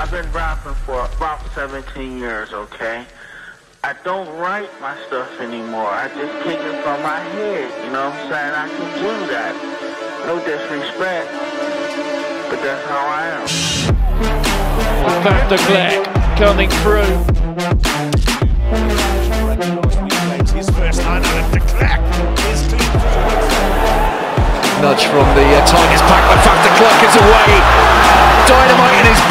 I've been rapping for about 17 years, okay? I don't write my stuff anymore. I just kick it from my head, you know what I'm saying? I can do that. No disrespect, but that's how I am. Van der Klerk coming through. His first line out de Klerk is Nudge from the uh, Tigers pack, but Van der Klerk is away. Dynamite in his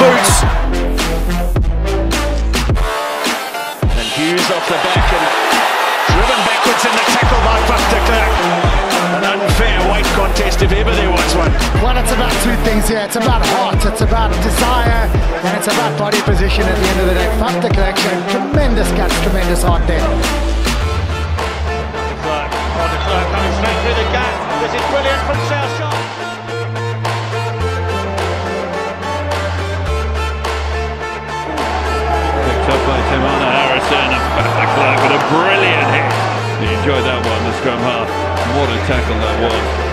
if ever there was one. Well, it's about two things here. It's about heart, it's about desire, and it's about body position at the end of the day. Fuck the collection. Tremendous guts, tremendous heart there. Clark. Oh, de Klerk coming straight through the gap. This is brilliant from South Shot. Picked up by Teimana Harrison and Van der Klerk with a brilliant hit. He enjoyed that one, the scrum half. What a tackle that was.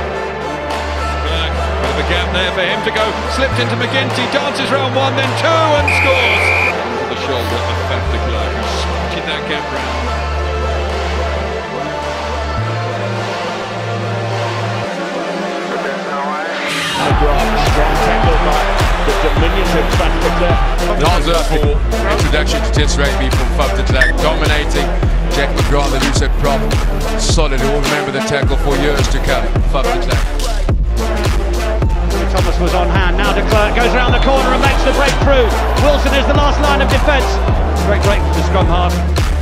Bit of a gap there for him to go. Slipped into McGinty, dances round one, then two and scores. The shoulder of der Klerk, who spotted that gap round. Strong tackle by the diminutive Van de Klerk. Introduction to Test Rugby from Faf de Klerk, dominating Jack McGrath, the loose prop. Solid, he will remember the tackle for years to come. Faf de Klerk. Thomas was on hand. Now de Klerk goes around the corner and makes the breakthrough. Wilson is the last line of defence. Great break for scrum half.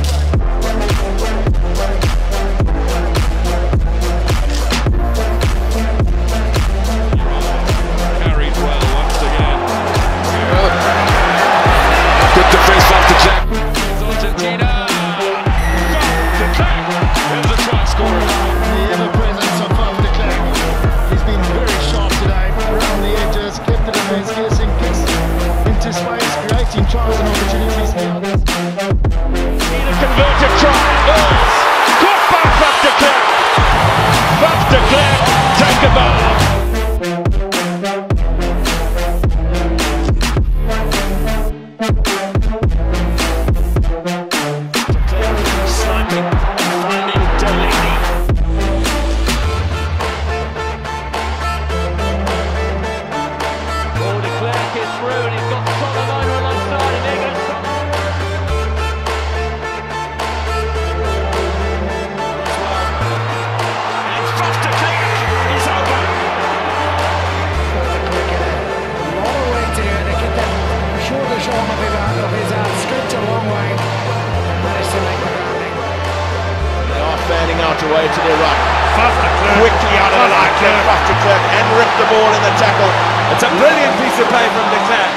Away to their right. Van de Klerk. Quickly out of the line, Klerk back to Klerk and ripped the ball in the tackle. It's a brilliant piece of play from de Klerk.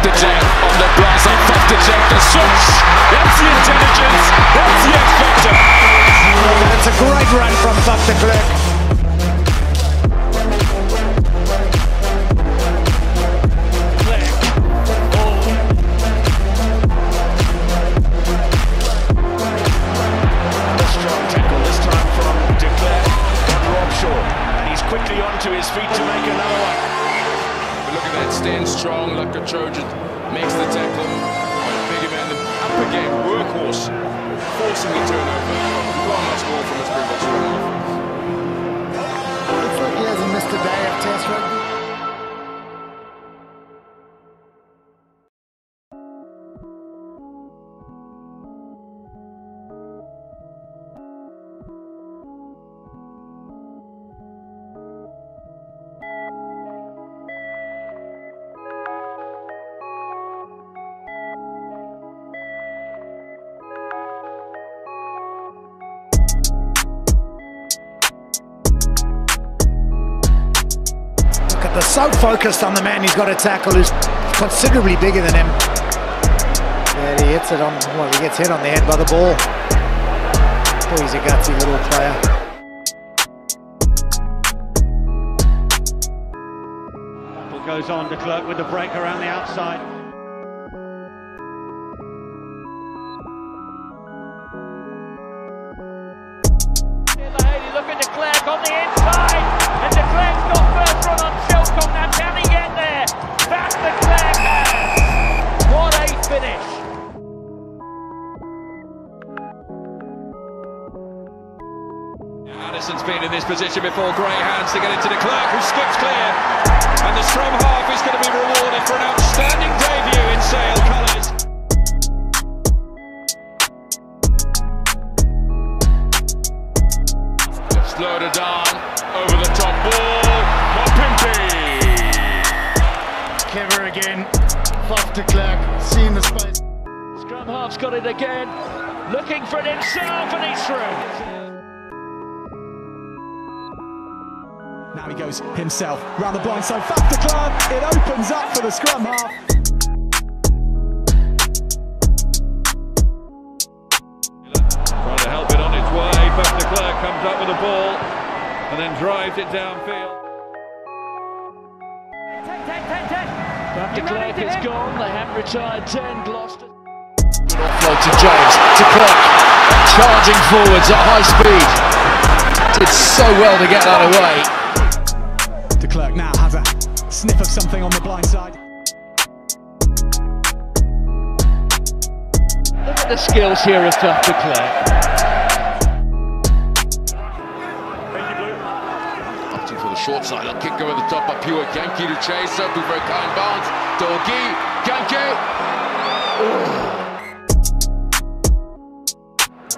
De Klerk on the blast de Klerk the switch. That's the intelligence. That's the X factor. And it's a great run from Van de Klerk. Feet to make another one. But look at that, stand strong like a Trojan. Makes the tackle. Bigger man, upper game, workhorse. Forcing the turnover. You they're so focused on the man he's got to tackle who's considerably bigger than him. Yeah, he hits it on, well, he gets hit on the head by the ball. Boy, he's a gutsy little player. Goes on de Klerk with the break around the outside. Addison's been in this position before. Great hands to get into the Clerk, who skips clear. And the scrum half is going to be rewarded for an outstanding debut in Sale colours. Slowed it down. Over the top ball. Mapimpi. Clever again. Faf de Klerk, seeing the space. Scrum half's got it again. Looking for it himself and he's through. Now he goes himself round the blind side. Faf de Klerk. It opens up for the scrum half. Trying to help it on its way. Buck de Klerk comes up with the ball and then drives it downfield. Van de Klerk is gone. They haven't retired 10. Gloucester. Offload to James, to Clark, charging forwards at high speed. Did so well to get that away. De Klerk now has a sniff of something on the blind side. Look at the skills here of Van de Klerk. Opting for the short side. A kick over the top by Pure Genki to chase up. Be very kind bounce. Dogi. Genki.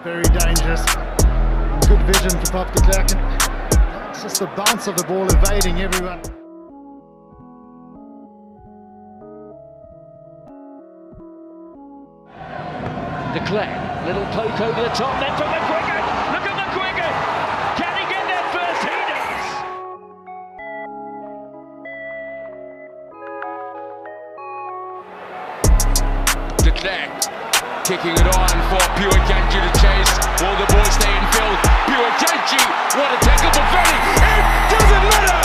Very dangerous. Good vision for Faf de Klerk. It's just the bounce of the ball evading everyone. De Klerk, little poke over the top, then for McGuigan. Kicking it on for Pure Genki to chase. All the boys stay in field. Pure Genki. What a tackle for Ferry. It doesn't matter.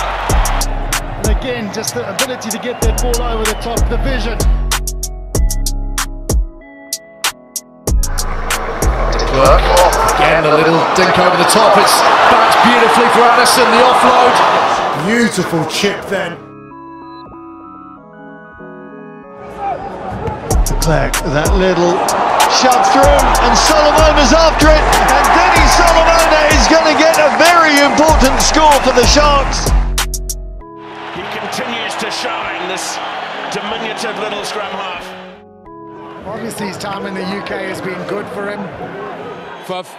And again, just the ability to get that ball over the top, the vision. Clark, again a little dink over the top. It's bounced beautifully for Addison. The offload. Beautiful chip then. De that little shove through, and Solomona's after it, and Denny Solomona is going to get a very important score for the Sharks. He continues to shine, this diminutive little scrum half. Obviously, his time in the UK has been good for him. Faf.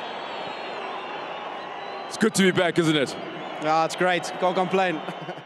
It's good to be back, isn't it? Ah, it's great. Can't complain.